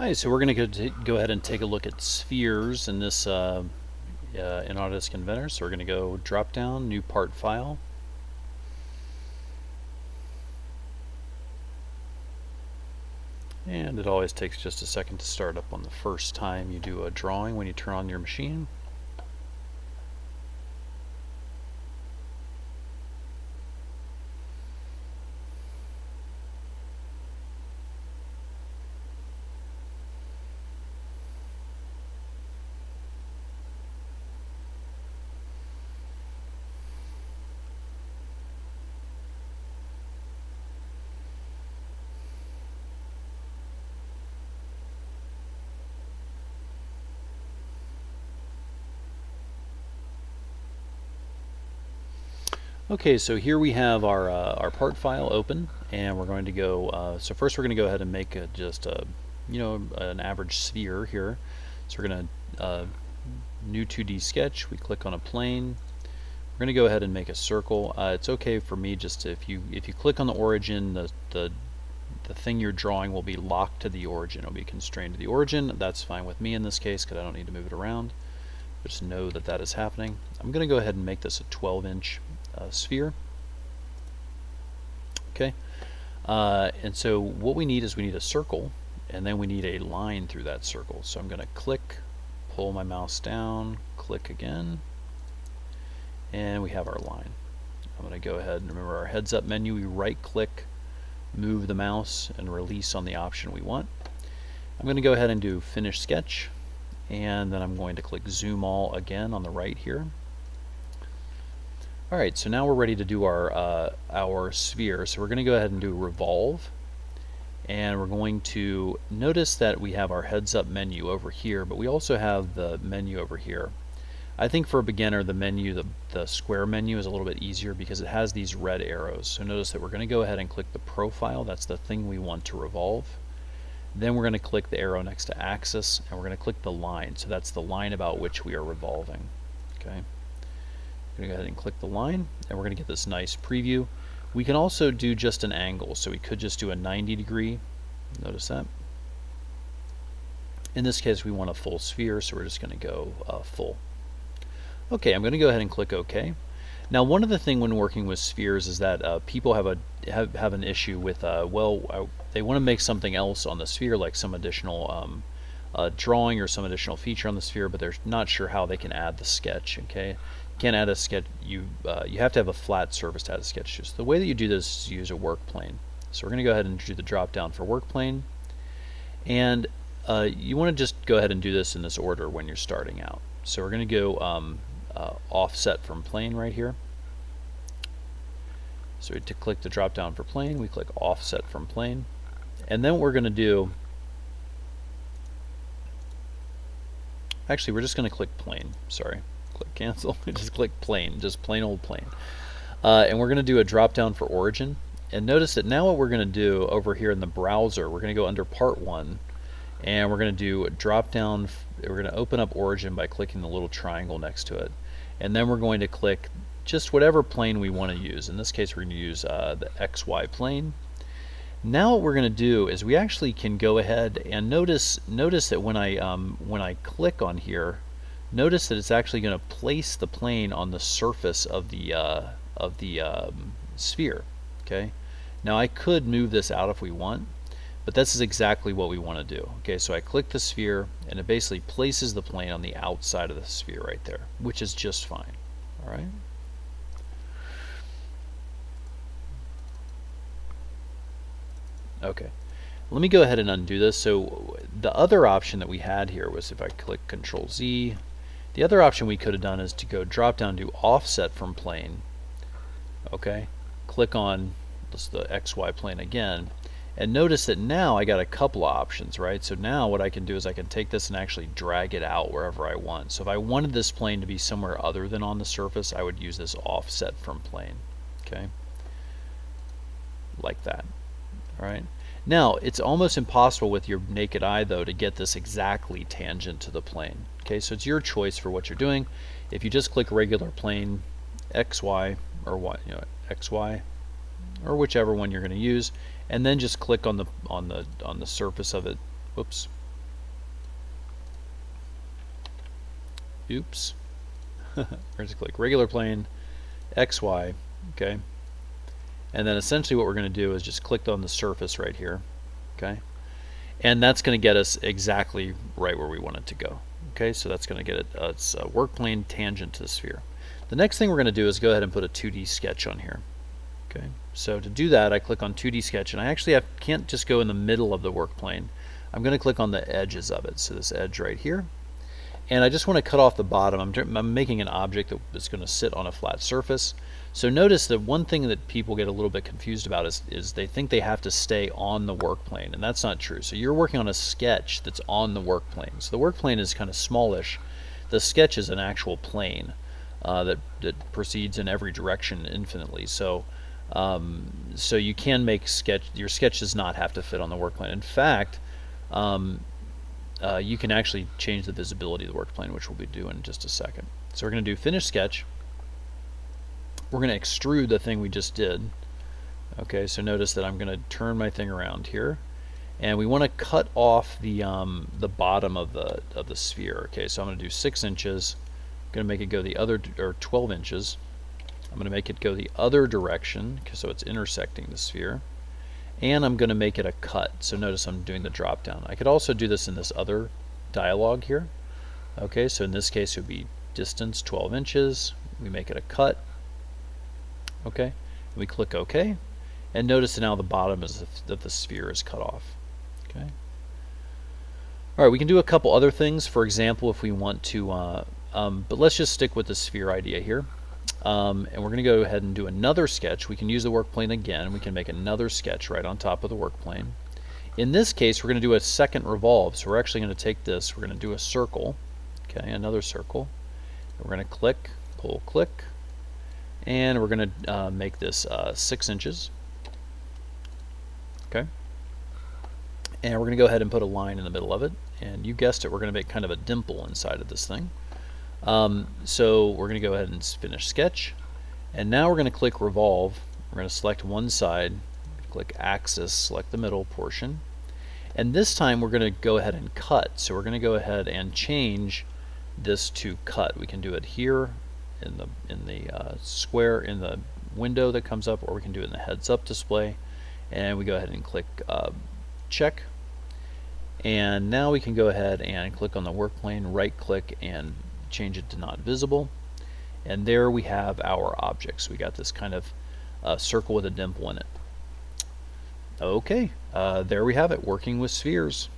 Hi, so we're going to go ahead and take a look at spheres in this uh, uh, in Autodesk Inventor. So we're going to go drop down, new part file. And it always takes just a second to start up on the first time you do a drawing when you turn on your machine. Okay, so here we have our, uh, our part file open, and we're going to go, uh, so first we're going to go ahead and make a, just a, you know, an average sphere here. So we're going to, uh, new 2D sketch, we click on a plane, we're going to go ahead and make a circle. Uh, it's okay for me just to, if you, if you click on the origin, the, the, the thing you're drawing will be locked to the origin, it'll be constrained to the origin. That's fine with me in this case, because I don't need to move it around. Just know that that is happening. I'm going to go ahead and make this a 12 inch uh, sphere. Okay, uh, and so what we need is we need a circle, and then we need a line through that circle. So I'm going to click, pull my mouse down, click again, and we have our line. I'm going to go ahead and remember our heads up menu, we right click, move the mouse, and release on the option we want. I'm going to go ahead and do finish sketch, and then I'm going to click zoom all again on the right here. Alright, so now we're ready to do our, uh, our sphere. So we're going to go ahead and do revolve. And we're going to notice that we have our heads up menu over here, but we also have the menu over here. I think for a beginner, the menu, the, the square menu is a little bit easier because it has these red arrows. So notice that we're going to go ahead and click the profile. That's the thing we want to revolve. Then we're going to click the arrow next to axis, and we're going to click the line. So that's the line about which we are revolving. Okay going to go ahead and click the line and we're going to get this nice preview. We can also do just an angle, so we could just do a 90 degree. Notice that. In this case, we want a full sphere, so we're just going to go uh, full. Okay, I'm going to go ahead and click OK. Now, one of the thing when working with spheres is that uh, people have a have, have an issue with uh, well, uh, they want to make something else on the sphere, like some additional um, uh, drawing or some additional feature on the sphere, but they're not sure how they can add the sketch. Okay, can't add a sketch. You uh, you have to have a flat surface to add a sketch to. So the way that you do this is use a work plane. So we're going to go ahead and do the drop down for work plane, and uh, you want to just go ahead and do this in this order when you're starting out. So we're going to go um, uh, offset from plane right here. So to click the drop down for plane, we click offset from plane, and then what we're going to do. Actually, we're just going to click plane. Sorry click cancel. just click plane, just plain old plane. Uh, and we're going to do a drop down for origin. And notice that now what we're going to do over here in the browser, we're going to go under part one and we're going to do a drop down. We're going to open up origin by clicking the little triangle next to it. And then we're going to click just whatever plane we want to use. In this case, we're going to use uh, the XY plane. Now what we're going to do is we actually can go ahead and notice notice that when I um, when I click on here, notice that it's actually going to place the plane on the surface of the uh, of the um, sphere okay? Now I could move this out if we want but this is exactly what we want to do okay? So I click the sphere and it basically places the plane on the outside of the sphere right there which is just fine alright okay let me go ahead and undo this. So the other option that we had here was if I click control Z the other option we could have done is to go drop down to offset from plane. Okay, click on the XY plane again. And notice that now I got a couple of options, right? So now what I can do is I can take this and actually drag it out wherever I want. So if I wanted this plane to be somewhere other than on the surface, I would use this offset from plane. Okay, like that. All right. Now, it's almost impossible with your naked eye, though, to get this exactly tangent to the plane. Okay, so it's your choice for what you're doing. If you just click regular plane, XY, or what, you know, XY, or whichever one you're going to use, and then just click on the on the on the surface of it. Oops. Oops. Where's it click? Regular plane, XY. Okay. And then essentially what we're going to do is just click on the surface right here, okay? And that's going to get us exactly right where we want it to go. Okay, so that's going to get it, uh, it's a work plane tangent to the sphere. The next thing we're going to do is go ahead and put a 2D sketch on here. Okay, so to do that, I click on 2D sketch, and I actually have, can't just go in the middle of the work plane. I'm going to click on the edges of it, so this edge right here. And I just want to cut off the bottom. I'm, I'm making an object that's going to sit on a flat surface. So notice that one thing that people get a little bit confused about is, is they think they have to stay on the work plane, and that's not true. So you're working on a sketch that's on the work plane. So the work plane is kind of smallish. The sketch is an actual plane uh, that, that proceeds in every direction infinitely. So um, so you can make sketch. Your sketch does not have to fit on the work plane. In fact, um, uh, you can actually change the visibility of the work plane, which we'll be doing in just a second. So we're going to do finish sketch. We're going to extrude the thing we just did. Okay, so notice that I'm going to turn my thing around here, and we want to cut off the um, the bottom of the of the sphere. Okay, so I'm going to do six inches. I'm going to make it go the other or 12 inches. I'm going to make it go the other direction, so it's intersecting the sphere. And I'm going to make it a cut. So notice I'm doing the drop down. I could also do this in this other dialog here. Okay, so in this case it would be distance 12 inches. We make it a cut. Okay, we click OK. And notice now the bottom is that the sphere is cut off. Okay. All right, we can do a couple other things. For example, if we want to, uh, um, but let's just stick with the sphere idea here. Um, and we're going to go ahead and do another sketch. We can use the work plane again. We can make another sketch right on top of the work plane. In this case, we're going to do a second revolve. So we're actually going to take this, we're going to do a circle, okay, another circle. We're going to click, pull, click, and we're going to uh, make this uh, 6 inches. Okay. And we're going to go ahead and put a line in the middle of it. And you guessed it, we're going to make kind of a dimple inside of this thing. Um, so we're going to go ahead and finish sketch. And now we're going to click revolve. We're going to select one side, click axis, select the middle portion. And this time we're going to go ahead and cut. So we're going to go ahead and change this to cut. We can do it here in the in the uh, square in the window that comes up, or we can do it in the heads up display. And we go ahead and click uh, check. And now we can go ahead and click on the work plane, right click and change it to not visible. And there we have our objects. We got this kind of uh, circle with a dimple in it. Okay, uh, there we have it, working with spheres.